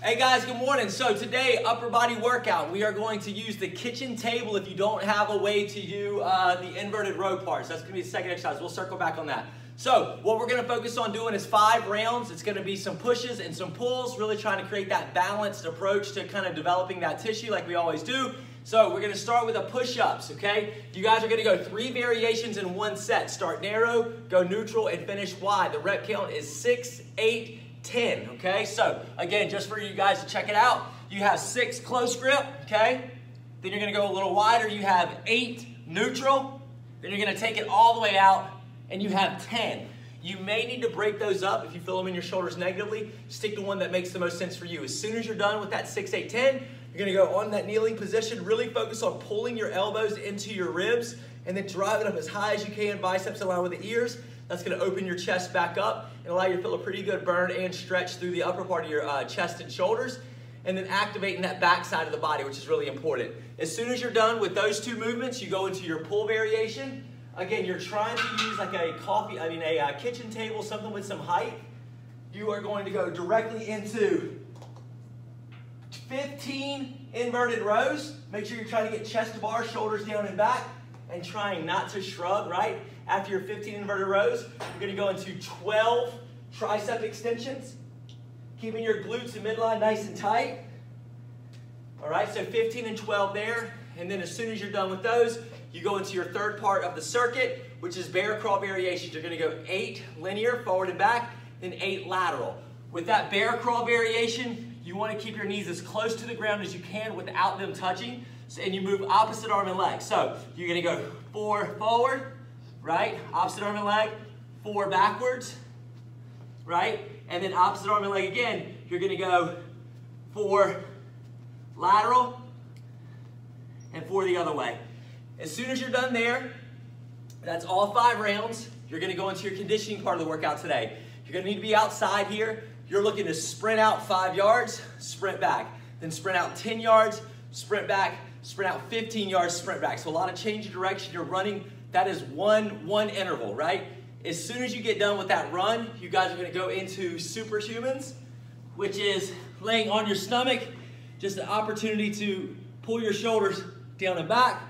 Hey guys, good morning. So today, upper body workout. We are going to use the kitchen table if you don't have a way to do uh, the inverted row parts. That's gonna be the second exercise. We'll circle back on that. So what we're gonna focus on doing is five rounds. It's gonna be some pushes and some pulls, really trying to create that balanced approach to kind of developing that tissue like we always do. So we're gonna start with a push-ups, okay? You guys are gonna go three variations in one set. Start narrow, go neutral, and finish wide. The rep count is six, eight, 10, okay? So again, just for you guys to check it out, you have six close grip, okay? Then you're gonna go a little wider, you have eight neutral, then you're gonna take it all the way out, and you have 10. You may need to break those up if you feel them in your shoulders negatively. Stick to one that makes the most sense for you. As soon as you're done with that 6, 8, 10, you're gonna go on that kneeling position, really focus on pulling your elbows into your ribs, and then drive it up as high as you can, biceps line with the ears, that's gonna open your chest back up and allow you to feel a pretty good burn and stretch through the upper part of your uh, chest and shoulders and then activating that back side of the body, which is really important. As soon as you're done with those two movements, you go into your pull variation. Again, you're trying to use like a coffee, I mean a uh, kitchen table, something with some height. You are going to go directly into 15 inverted rows. Make sure you're trying to get chest to bar, shoulders down and back, and trying not to shrug, right? After your 15 inverted rows, you're gonna go into 12 tricep extensions, keeping your glutes and midline nice and tight. All right, so 15 and 12 there. And then as soon as you're done with those, you go into your third part of the circuit, which is bear crawl variations. You're gonna go eight linear, forward and back, then eight lateral. With that bear crawl variation, you wanna keep your knees as close to the ground as you can without them touching. And you move opposite arm and leg. So you're gonna go four forward, right? Opposite arm and leg, four backwards, right? And then opposite arm and leg again, you're gonna go four lateral and four the other way. As soon as you're done there, that's all five rounds. You're gonna go into your conditioning part of the workout today. You're gonna need to be outside here. You're looking to sprint out five yards, sprint back. Then sprint out 10 yards, sprint back, sprint out 15 yards, sprint back. So a lot of change of direction. You're running, that is one, one interval, right? As soon as you get done with that run, you guys are gonna go into superhumans, which is laying on your stomach, just an opportunity to pull your shoulders down and back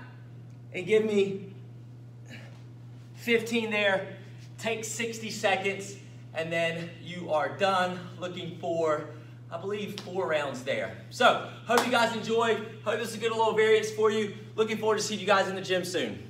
and give me 15 there. Take 60 seconds and then you are done looking for I believe four rounds there. So, hope you guys enjoyed. Hope this is a good little variance for you. Looking forward to seeing you guys in the gym soon.